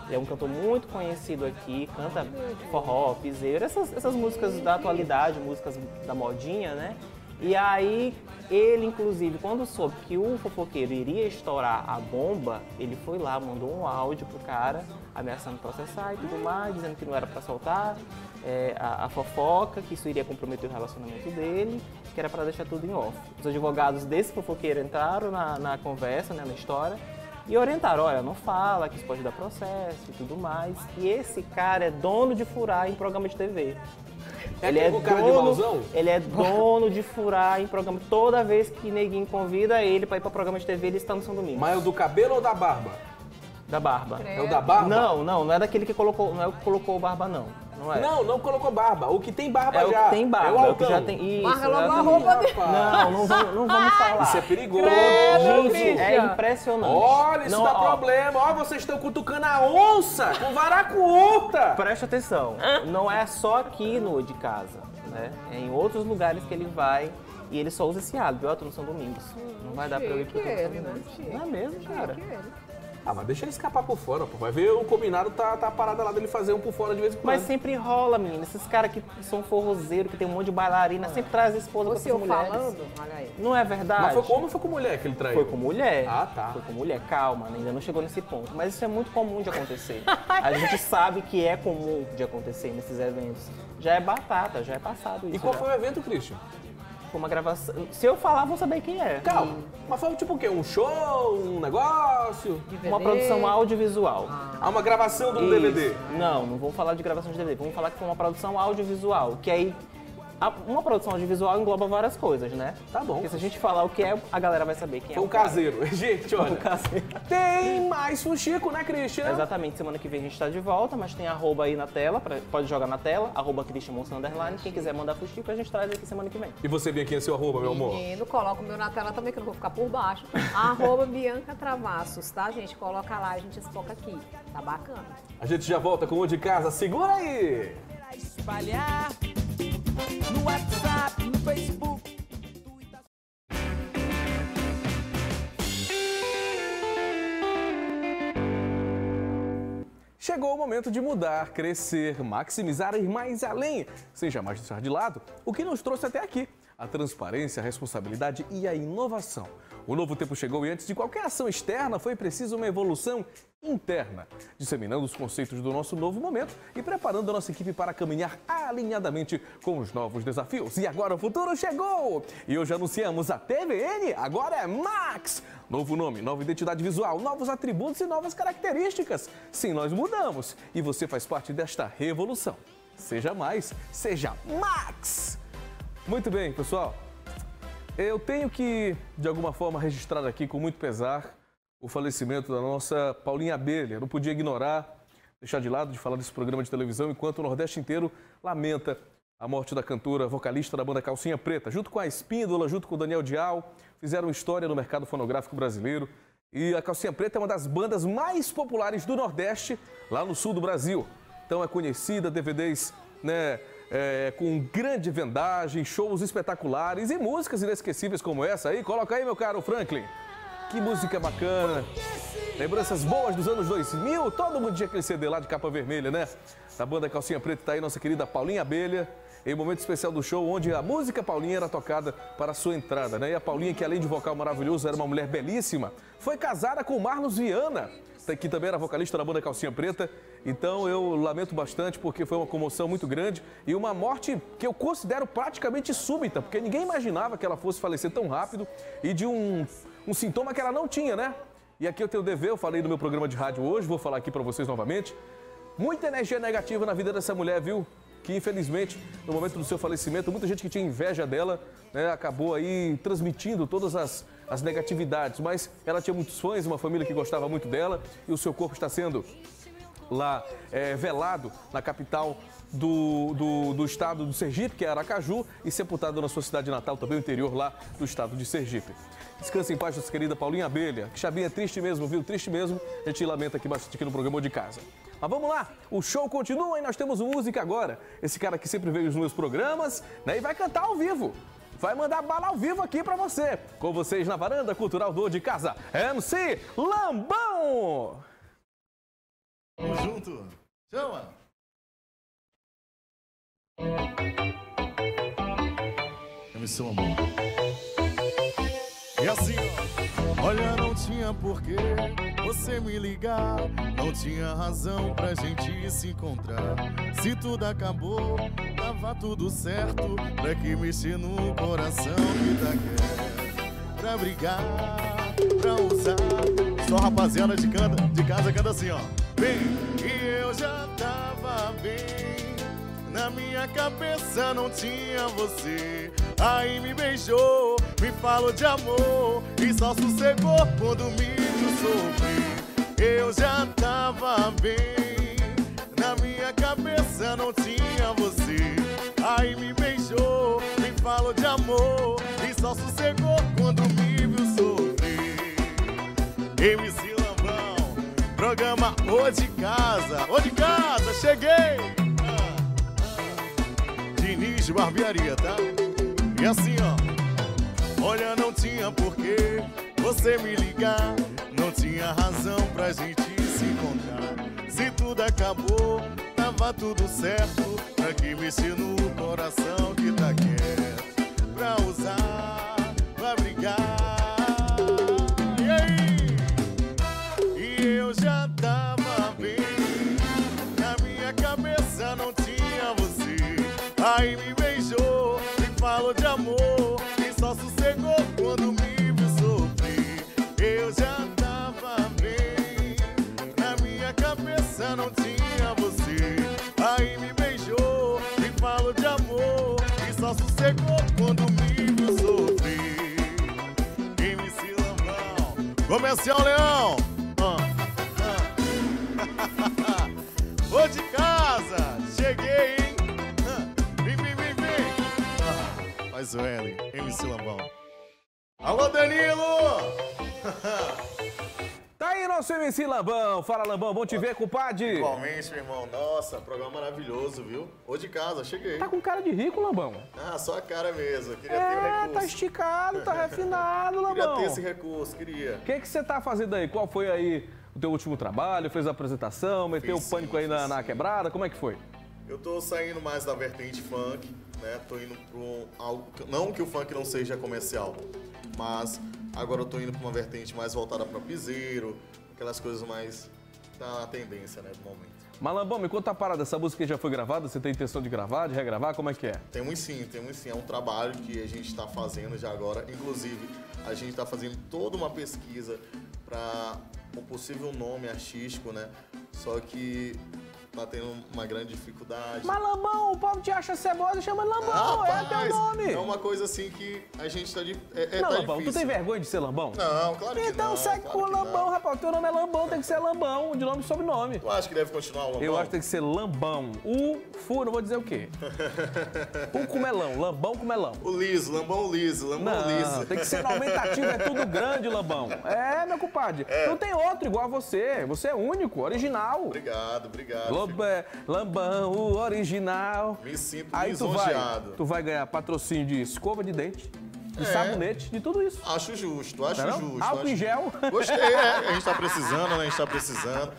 Ele é um cantor muito conhecido aqui, canta forró, piseiro, essas, essas músicas da atualidade, músicas da modinha, né? E aí, ele, inclusive, quando soube que o fofoqueiro iria estourar a bomba, ele foi lá, mandou um áudio pro cara, ameaçando processar e tudo mais, dizendo que não era pra soltar é, a, a fofoca, que isso iria comprometer o relacionamento dele, que era pra deixar tudo em off. Os advogados desse fofoqueiro entraram na, na conversa, né, na história, e orientaram, olha, não fala, que isso pode dar processo e tudo mais. E esse cara é dono de furar em programa de TV. É cara de mauzão? Ele é dono de furar em programa. Toda vez que neguinho convida ele pra ir pra programa de TV, ele está no São Domingos. Mas é o do cabelo ou da barba? Da barba. É o da barba? Não, não, não é daquele que colocou, não é o que colocou barba, não. Não é. Não, não colocou barba. O que tem barba é o já. que tem barba, É o é o que já tem. Isso, Marca logo a roupa dele. Não, não vamos, não vamos falar. Isso é perigoso. Gente, é impressionante. Olha, isso Não, dá ó, problema. Ó, vocês estão cutucando a onça com vara curta. Preste atenção, não é só aqui no de casa, né? É em outros lugares que ele vai e ele só usa esse hábito, eu tô no São Domingos. Não vai dar pra eu ir pro chique São né? Chique. Não é mesmo, cara? Ah, mas deixa ele escapar por fora, pô. Vai ver o combinado tá, tá parado lá dele fazer um por fora de vez em quando. Mas sempre rola, menina. Esses caras que são forrozeiros, que tem um monte de bailarina, sempre traz a esposa O pra essas mulheres. falando, olha aí. Não é verdade? Mas foi com homem ou foi com mulher que ele traiu? Foi com mulher. Ah, tá. Foi com mulher. Calma, ainda não chegou nesse ponto. Mas isso é muito comum de acontecer. a gente sabe que é comum de acontecer nesses eventos. Já é batata, já é passado isso. E qual já. foi o evento, Christian? Foi uma gravação. Se eu falar, vão saber quem é. Calma. Mas foi tipo o quê? Um show? Um negócio? Uma produção audiovisual. Ah, uma gravação do Isso. DVD? Não, não vamos falar de gravação de DVD. Vamos falar que foi uma produção audiovisual. Que aí. Uma produção audiovisual engloba várias coisas, né? Tá bom. Porque se a gente falar o que é, a galera vai saber quem Foi é. um o cara. caseiro. Gente, olha. Um caseiro. Tem mais fuxico, né, Christian? Exatamente, semana que vem a gente tá de volta, mas tem arroba aí na tela, pra- pode jogar na tela, arroba Christian Monson Underline. Quem quiser mandar fuxico, a gente traz aqui semana que vem. E você, Bianquinha, seu arroba, meu amor? Menino, coloca o meu na tela também, que eu não vou ficar por baixo. Arroba Bianca Travassos, tá, gente? Coloca lá, a gente esfoca aqui. Tá bacana. A gente já volta com o de casa. Segura aí! espalhar no WhatsApp, no Facebook. Chegou o momento de mudar, crescer, maximizar e ir mais além, sem jamais deixar de lado o que nos trouxe até aqui: a transparência, a responsabilidade e a inovação. O novo tempo chegou e antes de qualquer ação externa foi preciso uma evolução interna, disseminando os conceitos do nosso novo momento e preparando a nossa equipe para caminhar alinhadamente com os novos desafios. E agora o futuro chegou! E hoje anunciamos a TVN, agora é Max! Novo nome, nova identidade visual, novos atributos e novas características. Sim, nós mudamos e você faz parte desta revolução. Seja mais, seja Max! Muito bem, pessoal. Eu tenho que, de alguma forma, registrar aqui com muito pesar o falecimento da nossa Paulinha Abelha. Não podia ignorar, deixar de lado de falar desse programa de televisão enquanto o Nordeste inteiro lamenta a morte da cantora vocalista da banda Calcinha Preta. Junto com a Espíndola, junto com o Daniel Dial, fizeram história no mercado fonográfico brasileiro. E a Calcinha Preta é uma das bandas mais populares do Nordeste, lá no sul do Brasil. Então é conhecida, DVDs né, é, com grande vendagem, shows espetaculares e músicas inesquecíveis como essa aí. Coloca aí, meu caro Franklin. Que música bacana. Lembranças boas dos anos 2000. Todo mundo tinha aquele CD lá de capa vermelha, né? Da banda Calcinha Preta tá aí nossa querida Paulinha Abelha. Em um momento especial do show, onde a música Paulinha era tocada para sua entrada, né? E a Paulinha, que além de vocal maravilhoso, era uma mulher belíssima, foi casada com o Marlos Viana, que também era vocalista da banda Calcinha Preta. Então eu lamento bastante porque foi uma comoção muito grande e uma morte que eu considero praticamente súbita, porque ninguém imaginava que ela fosse falecer tão rápido e de um, um sintoma que ela não tinha, né? E aqui eu tenho o dever, eu falei no meu programa de rádio hoje, vou falar aqui para vocês novamente. Muita energia negativa na vida dessa mulher, viu? Que infelizmente, no momento do seu falecimento, muita gente que tinha inveja dela, né, acabou aí transmitindo todas as, as negatividades. Mas ela tinha muitos fãs, uma família que gostava muito dela e o seu corpo está sendo lá é, velado na capital do, do, do, estado do Sergipe, que é Aracaju, e sepultado na sua cidade natal, também o interior lá do estado de Sergipe. Descanse em paz, nossa querida Paulinha Abelha. Que Chabinha é triste mesmo, viu? Triste mesmo. A gente lamenta aqui bastante aqui no programa de casa. Mas vamos lá, o show continua e nós temos música agora. Esse cara que sempre veio nos meus programas né, e vai cantar ao vivo. Vai mandar bala ao vivo aqui pra você. Com vocês na varanda cultural do de casa, MC Lambão! Tamo junto. Chama! MC Lambão. Porquê você me ligar. Não tinha razão pra gente se encontrar. Se tudo acabou, tava tudo certo. Pra que mexer no coração que tá quieto? Pra brigar, pra usar. Só rapaziada de, canta, de casa canta assim, ó. Bem, e eu já tava bem. Na minha cabeça não tinha você. Aí me beijou, me falou de amor. E só sossegou quando me sofrer. Eu já tava bem. Na minha cabeça não tinha você. Aí me beijou, me falou de amor. E só sossegou quando me viu sofrer. MC Lambão, programa Ô de Casa. Ô de Casa, cheguei! Diniz de Barbearia, tá? E assim, ó. Olha, não tinha porquê você me ligar. Não tinha razão pra gente se encontrar. Se tudo acabou, tava tudo certo. Pra que mexer no coração que tá quieto? Pra usar, Comercial Leão ah, ah. Vou de casa, cheguei, hein? Vem, vem, vem, vem. Faz o L, MC Lambão. Alô, Danilo! Tá nosso MC Lambão. Fala, Lambão, bom te ver, compadre. Igualmente, meu irmão. Nossa, programa maravilhoso, viu? Ô de casa, cheguei. Tá com cara de rico, Lambão. Ah, só a cara mesmo. Queria ter o É, recurso. tá esticado, tá refinado, Queria Lambão. ter esse recurso, queria. O que que você tá fazendo aí? Qual foi aí o teu último trabalho? Fez a apresentação? Meteu o pânico aí na, na quebrada? Como é que foi? Eu tô saindo mais da vertente funk, né? Tô indo pra um, algo. Não que o funk não seja comercial, mas agora eu tô indo pra uma vertente mais voltada pra piseiro, aquelas coisas mais na tendência, né, do momento. Mas, Lambão, me conta a parada. Essa música já foi gravada? Você tem intenção de gravar, de regravar? Como é que é? Temos sim, temos sim. É um trabalho que a gente está fazendo já agora. Inclusive, a gente está fazendo toda uma pesquisa para o possível nome artístico, né? Só que tá tendo uma grande dificuldade. Mas, Lambão, o povo te acha cebosa e chama Lambão. é teu nome. É uma coisa assim que a gente tá de. É, é, não, tá Lambão, tu difícil. tem vergonha de ser Lambão? Não, claro que Então não. segue claro com o Lambão, não. rapaz. O teu nome é Lambão, tem que ser Lambão, de nome e sobrenome. Tu acha que deve continuar o Lambão? Eu acho que tem que ser Lambão. O fu, não vou dizer o quê. O com melão, Lambão com melão. O liso, Lambão liso, Lambão Não, liso. tem que ser no aumentativo, é tudo grande, Lambão. É, meu compadre. Não tem outro igual a você. Você é único, original. Obrigado, obrigado. É, Lambão, o original. Me sinto Aí tu vai, tu vai ganhar patrocínio de escova de dente, de É. sabonete, de tudo isso. Acho justo, acho não? justo. Álcool acho- em gel. Gostei, é. A gente tá precisando, né? A gente tá precisando.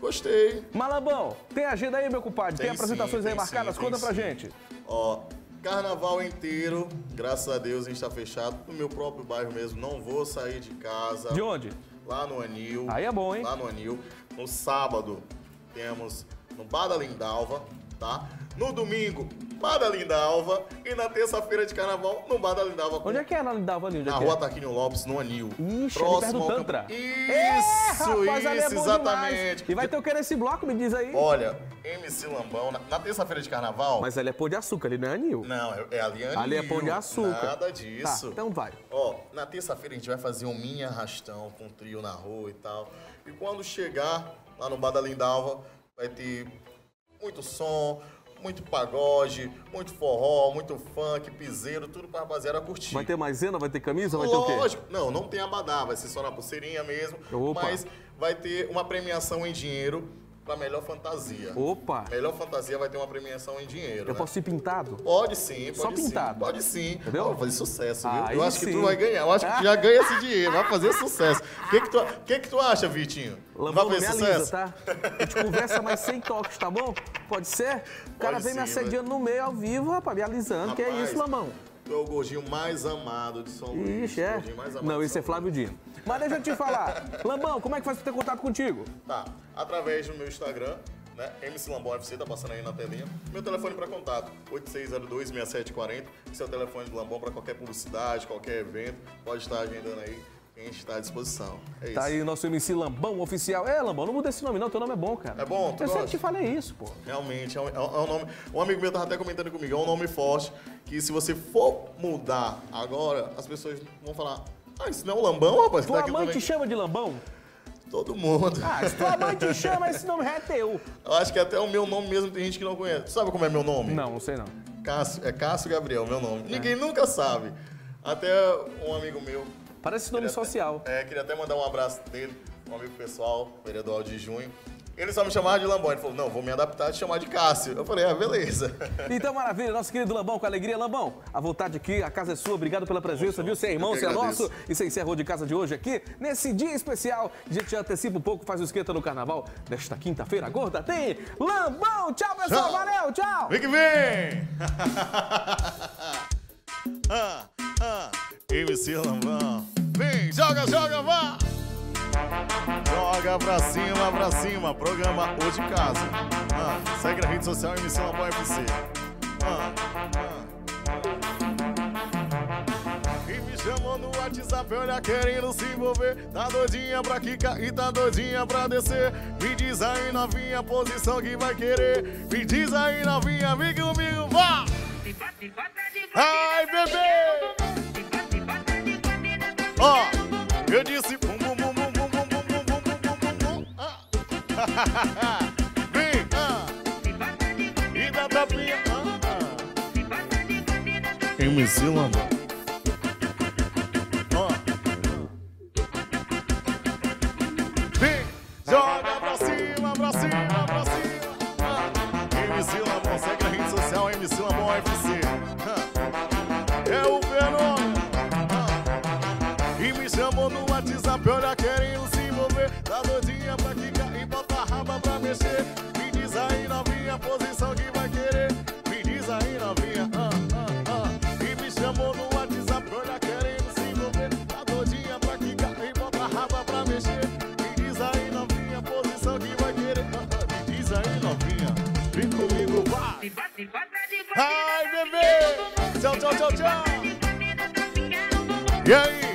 Gostei. Malambão, tem agenda aí, meu compadre? Tem, Tem apresentações sim, aí tem marcadas? sim, Conta tem pra sim. gente. Ó, carnaval inteiro, graças a Deus a gente tá fechado. No meu próprio bairro mesmo, não vou sair de casa. De onde? Lá no Anil. Aí é bom, hein? Lá no Anil. No sábado, temos no Bar da Lindalva, tá? No domingo, Bar da Lindalva. E na terça-feira de carnaval, no Bar da Lindalva. Onde é que é na Lindalva ali? Onde é Na que rua é? Tarquínio Lopes, no Anil. Ixi, do ao campo- Tantra. Isso, É, rapaz, é isso, bom exatamente. demais. E vai ter o que nesse bloco, me diz aí? Olha, MC Lambão, na, na terça-feira de carnaval... Mas ali é pão de açúcar, ali não é anil. Não, é, é ali Anil. Ali é pão de açúcar. Nada disso. Tá, então vai. Ó, na terça-feira a gente vai fazer um mini arrastão com um trio na rua e tal. E quando chegar lá no Bar da Lindalva, vai ter muito som, muito pagode, muito forró, muito funk, piseiro, tudo pra rapaziada curtir. Vai ter maisena, vai ter camisa, vai ter o quê? Lógico. Não, não tem abadá, vai ser só na pulseirinha mesmo. Opa. Mas vai ter uma premiação em dinheiro pra melhor fantasia. Opa! Melhor fantasia vai ter uma premiação em dinheiro. Eu né? posso ir pintado? Pode sim, pode Só sim. pintado. Pode sim. Entendeu? Vai fazer sucesso, viu? Aí eu acho que sim. tu vai ganhar. Eu acho que tu já ganha esse dinheiro. Vai fazer sucesso. O que, que, tu, que, que tu acha, Vitinho? Lambão, vai me fazer sucesso? tá? A gente conversa, mas sem toques, tá bom? Pode ser? O cara Pode vem me sim, assediando no meio, ao vivo, rapaz, me alisando. que é Rapaz, isso, Lambão? Tu é o gordinho mais amado de São Luís. Ixi, é? Gordinho mais amado Não, São é Flávio Dino. Mas deixa eu te falar. Lambão, como é que faz pra ter contato contigo? Tá, através do meu Instagram, né? MC FC, tá passando aí na telinha. Meu telefone para contato, 8602-6740. Esse é o telefone do Lambão para qualquer publicidade, qualquer evento. Pode estar agendando aí, a gente está à disposição. É isso. Tá aí o nosso MC Lambão oficial. É, Lambão, não muda esse nome não, teu nome é bom, cara. É bom, tu Eu sempre gosta? te falei isso, pô. Realmente, é um, é um nome. Um amigo meu tava até comentando comigo, é um nome forte que se você for mudar agora, as pessoas vão falar. Ah, isso não é o Lambão, rapaz? Tua tá mãe também?" te chama de Lambão? Todo mundo. Ah, se tua mãe te chama, esse nome já é teu. Eu acho que até o meu nome mesmo tem gente que não conhece. Tu sabe como é meu nome? Não, não sei não. Cássio, é Cássio Gabriel, meu nome. Ninguém nunca sabe. Até um amigo meu. Parece nome queria até- social. é, queria até mandar um abraço dele, um amigo pessoal, vereador Aldir Junho. Ele só me chamava de Lambão. Ele falou, não, vou me adaptar a te chamar de Cássio. Eu falei, ah, beleza. Então, maravilha, nosso querido Lambão, com alegria. Lambão, à vontade aqui, a casa é sua, obrigado pela presença, viu? Você é irmão, você é nosso. E você encerrou de casa de hoje aqui, nesse dia especial. A gente já antecipa um pouco, faz o esquenta no carnaval desta quinta-feira gorda. Tem Lambão! Tchau, pessoal, Tchau. valeu, tchau! Vem que vem! ah, ah, MC Lambão. Vem, joga, joga, vá! Joga pra cima, pra cima. Programa O de Casa. Ah, segue na rede social MC Lambão FC. Ah, ah. E me chamou no WhatsApp, olha, querendo se envolver. Tá doidinha pra quicar e tá doidinha pra descer. Me diz aí, novinha, a posição que vai querer. Me diz aí, novinha, vem comigo, vá! Ai, bebê! Ó, eu disse bum, bum, bum, bum, bum, bum, bum, bum, bum, bum, bum, bum. Ah. Vem, ah. E dá tapinha, ah, ah. MC Lambão. Yeah.